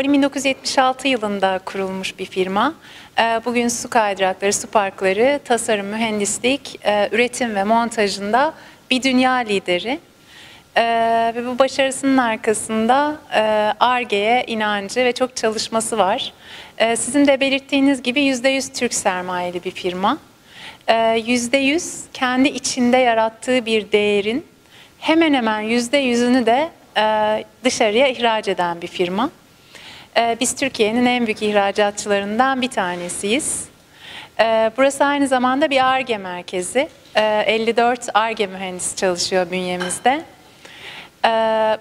Poli 1976 yılında kurulmuş bir firma. E, Bugün su kaydırakları, su parkları, tasarım, mühendislik, e, üretim ve montajında bir dünya lideri. E, Ve bu başarısının arkasında ARGE'ye inancı ve çok çalışması var. E, Sizin de belirttiğiniz gibi %100 Türk sermayeli bir firma. E, %100 kendi içinde yarattığı bir değerin hemen hemen %100'ünü de e, dışarıya ihraç eden bir firma. E, Biz Türkiye'nin en büyük ihracatçılarından bir tanesiyiz. E, Burası aynı zamanda bir ARGE merkezi. E, 54 ARGE mühendisi çalışıyor bünyemizde.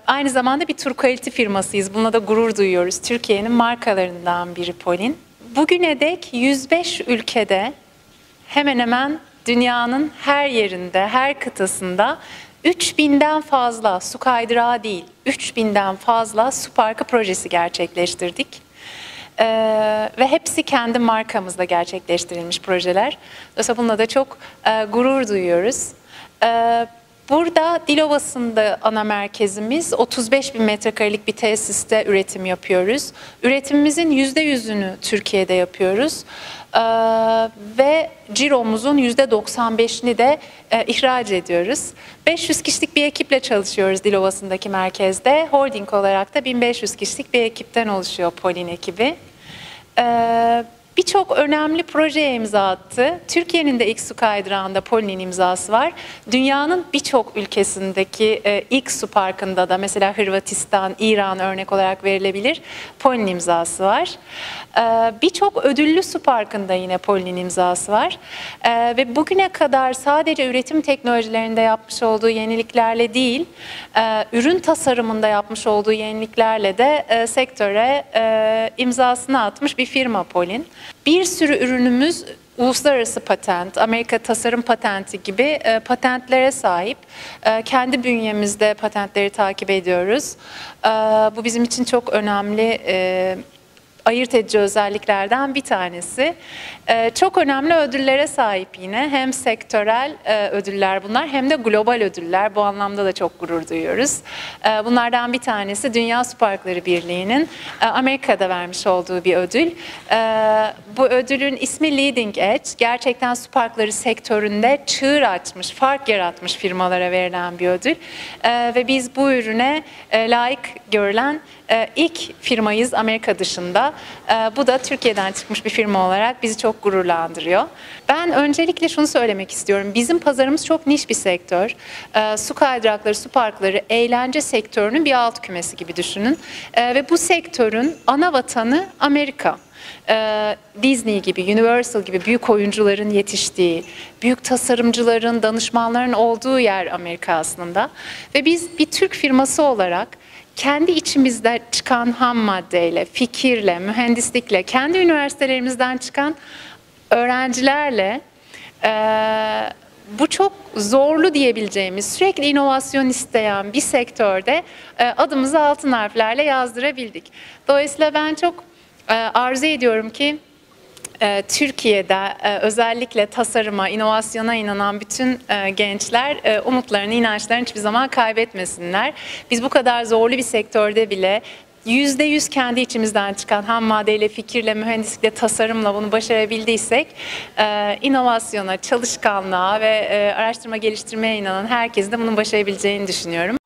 Aynı zamanda bir tur kalite firmasıyız. Bununla da gurur duyuyoruz. Türkiye'nin markalarından biri Polin. Bugüne dek 105 ülkede hemen hemen dünyanın her yerinde, her kıtasında 3000'den fazla su kaydırağı değil, 3000'den fazla su parkı projesi gerçekleştirdik. Ee, ve hepsi kendi markamızla gerçekleştirilmiş projeler. Dolayısıyla bununla da çok e, gurur duyuyoruz. Ee, burada Dilovası'nda ana merkezimiz 35 bin metrekarelik bir tesiste üretim yapıyoruz. Üretimimizin %100'ünü Türkiye'de yapıyoruz. Ee, ve ciromuzun %95'ini de e, ihraç ediyoruz. 500 kişilik bir ekiple çalışıyoruz Dilovası'ndaki merkezde. Holding olarak da 1500 kişilik bir ekipten oluşuyor Polin ekibi. Ee, Birçok önemli projeye imza attı. Türkiye'nin de ilk su kaydırağında Polin'in imzası var. Dünyanın birçok ülkesindeki e, ilk su parkında da mesela Hırvatistan, İran örnek olarak verilebilir. Polin imzası var. Ee, Birçok ödüllü su parkında yine Polin'in imzası var. Ee, ve bugüne kadar sadece üretim teknolojilerinde yapmış olduğu yeniliklerle değil, e, ürün tasarımında yapmış olduğu yeniliklerle de e, sektöre e, imzasını atmış bir firma Polin. Bir sürü ürünümüz uluslararası patent, Amerika tasarım patenti gibi e, patentlere sahip. E, kendi bünyemizde patentleri takip ediyoruz. E, bu bizim için çok önemli e, ayırt edici özelliklerden bir tanesi. Ee, çok önemli ödüllere sahip yine. Hem sektörel e, ödüller bunlar hem de global ödüller. Bu anlamda da çok gurur duyuyoruz. Ee, bunlardan bir tanesi Dünya Su Parkları Birliği'nin e, Amerika'da vermiş olduğu bir ödül. Ee, bu ödülün ismi Leading Edge. Gerçekten su parkları sektöründe çığır açmış, fark yaratmış firmalara verilen bir ödül. Ve biz bu ürüne e, layık görülen ilk firmayız Amerika dışında. E, bu da Türkiye'den çıkmış bir firma olarak bizi çok gururlandırıyor. Ben öncelikle şunu söylemek istiyorum. Bizim pazarımız çok niş bir sektör. E, su kaydırakları, su parkları, eğlence sektörünün bir alt kümesi gibi düşünün. E, ve bu sektörün ana vatanı Amerika. Ee, Disney gibi, Universal gibi büyük oyuncuların yetiştiği, büyük tasarımcıların, danışmanların olduğu yer Amerika aslında. Ve biz bir Türk firması olarak kendi içimizde çıkan ham maddeyle, fikirle, mühendislikle, kendi üniversitelerimizden çıkan öğrencilerle e, bu çok zorlu diyebileceğimiz, sürekli inovasyon isteyen bir sektörde e, adımızı altın harflerle yazdırabildik. Dolayısıyla ben çok e, arzu ediyorum ki Türkiye'de e, özellikle tasarıma, inovasyona inanan bütün e, gençler e, umutlarını, inançlarını hiçbir zaman kaybetmesinler. Biz bu kadar zorlu bir sektörde bile yüzde yüz kendi içimizden çıkan ham maddeyle, fikirle, mühendislikle, tasarımla bunu başarabildiysek e, inovasyona, çalışkanlığa ve e, araştırma geliştirmeye inanan herkesin de bunu başarabileceğini düşünüyorum.